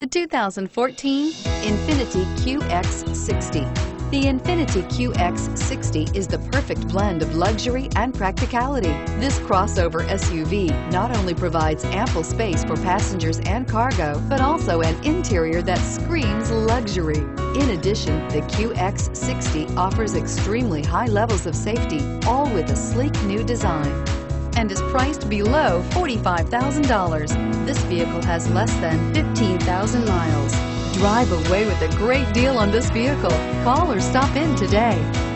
The 2014 Infiniti QX60. The Infiniti QX60 is the perfect blend of luxury and practicality. This crossover SUV not only provides ample space for passengers and cargo, but also an interior that screams luxury. In addition, the QX60 offers extremely high levels of safety, all with a sleek new design and is priced below $45,000. This vehicle has less than 15,000 miles. Drive away with a great deal on this vehicle. Call or stop in today.